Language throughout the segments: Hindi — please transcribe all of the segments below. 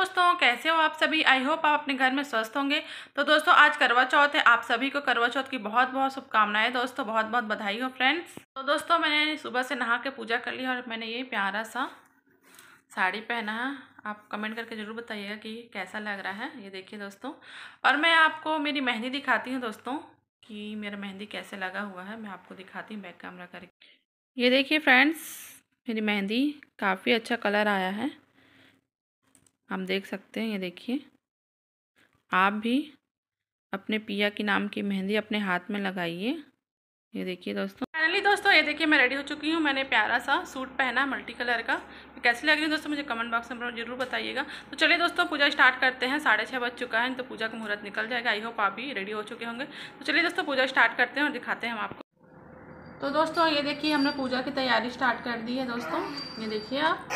दोस्तों, कैसे हो आप सभी? आई होप आप अपने घर में स्वस्थ होंगे। तो दोस्तों, आज करवा चौथ है। आप सभी को करवा चौथ की बहुत बहुत शुभकामनाएँ दोस्तों बहुत बहुत बधाई हो फ्रेंड्स तो दोस्तों, मैंने सुबह से नहा के पूजा कर ली और मैंने ये प्यारा सा साड़ी पहना है। आप कमेंट करके ज़रूर बताइएगा कि कैसा लग रहा है। ये देखिए दोस्तों। और मैं आपको मेरी मेहंदी दिखाती हूँ दोस्तों कि मेरा मेहंदी कैसे लगा हुआ है। मैं आपको दिखाती हूँ बैक कैमरा करके। ये देखिए फ्रेंड्स मेरी मेहंदी काफ़ी अच्छा कलर आया है। हम देख सकते हैं, ये देखिए। आप भी अपने पिया के नाम की मेहंदी अपने हाथ में लगाइए। ये देखिए दोस्तों। फाइनली दोस्तों, ये देखिए मैं रेडी हो चुकी हूँ। मैंने प्यारा सा सूट पहना मल्टी कलर का। तो कैसी लग रही है दोस्तों मुझे कमेंट बॉक्स में ज़रूर बताइएगा। तो चलिए दोस्तों, पूजा स्टार्ट करते हैं। साढ़े छः बज चुका है तो पूजा का मुहूर्त निकल जाएगा। आई होप आप भी रेडी हो चुके होंगे। तो चलिए दोस्तों, पूजा स्टार्ट करते हैं और दिखाते हैं हम आपको। तो दोस्तों, ये देखिए हमने पूजा की तैयारी स्टार्ट कर दी है दोस्तों। ये देखिए आप।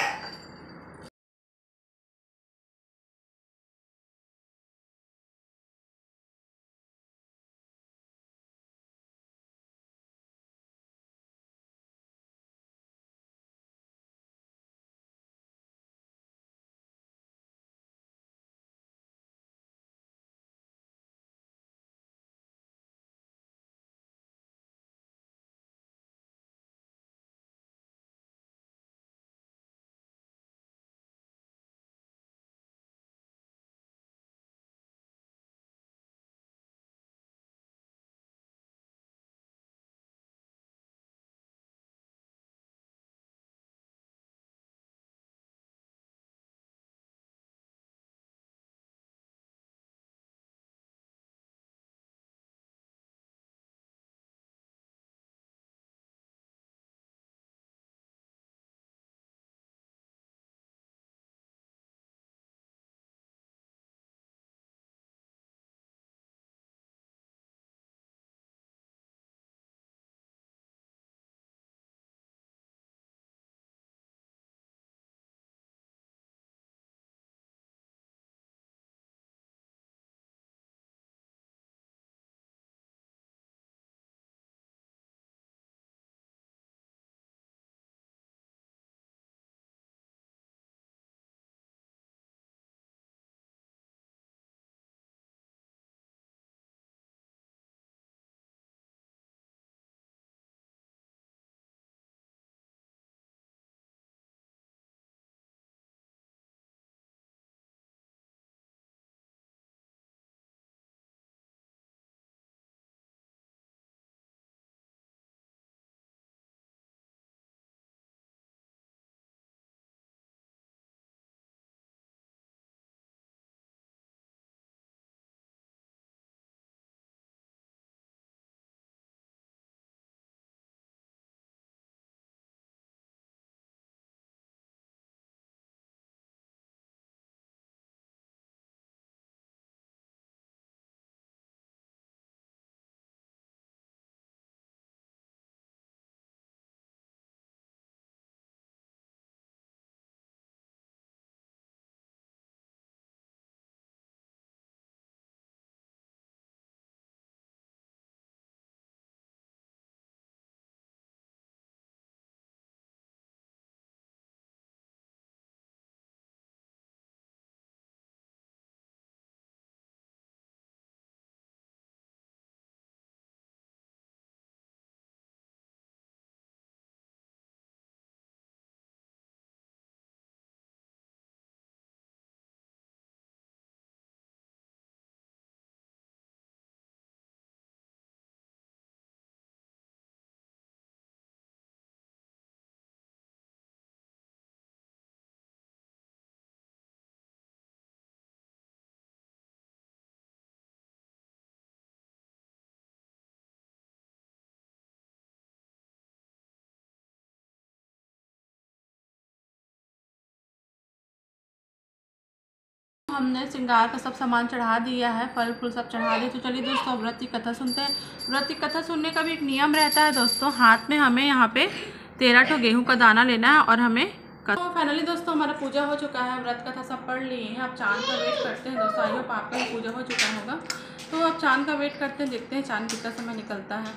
हमने श्रृंगार का सब सामान चढ़ा दिया है, फल फूल सब चढ़ा दिए। तो चलिए दोस्तों व्रत की कथा सुनते हैं। व्रत की कथा सुनने का भी एक नियम रहता है दोस्तों, हाथ में हमें यहाँ पे तेरह ठो गेहूँ का दाना लेना है और हमें तो फाइनली दोस्तों, हमारा पूजा हो चुका है। व्रत कथा सब पढ़ लिए हैं। अब चाँद का वेट करते हैं दोस्तों। आई होप आपका पूजा हो चुका होगा। तो अब चाँद का वेट करते हैं, देखते हैं चाँद कितना समय निकलता है।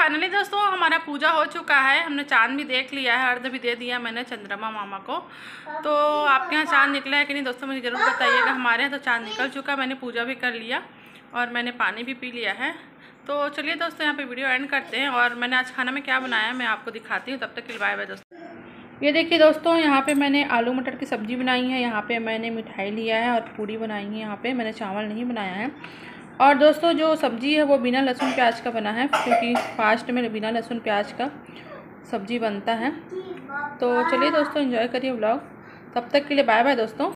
फाइनली दोस्तों, हमारा पूजा हो चुका है। हमने चाँद भी देख लिया है अर्ध भी दे दिया मैंने चंद्रमा मामा को। तो आपके यहाँ चाँद निकला है कि नहीं दोस्तों, मुझे ज़रूर बताइएगा। हमारे यहाँ तो चाँद निकल चुका मैंने पूजा भी कर लिया और मैंने पानी भी पी लिया है। तो चलिए दोस्तों, यहाँ पे वीडियो एंड करते हैं और मैंने आज खाना में क्या बनाया मैं आपको दिखाती हूँ, तब तक खिलवाए हुए दोस्तों। ये देखिए दोस्तों, यहाँ पे मैंने आलू मटर की सब्ज़ी बनाई है। यहाँ पे मैंने मिठाई लिया है और पूड़ी बनाई है। यहाँ पे मैंने चावल नहीं बनाया है। और दोस्तों, जो सब्ज़ी है वो बिना लहसुन प्याज का बना है, क्योंकि फास्ट में बिना लहसुन प्याज का सब्ज़ी बनता है। तो चलिए दोस्तों इन्जॉय करिए ब्लॉग तब तक के लिए बाय बाय दोस्तों।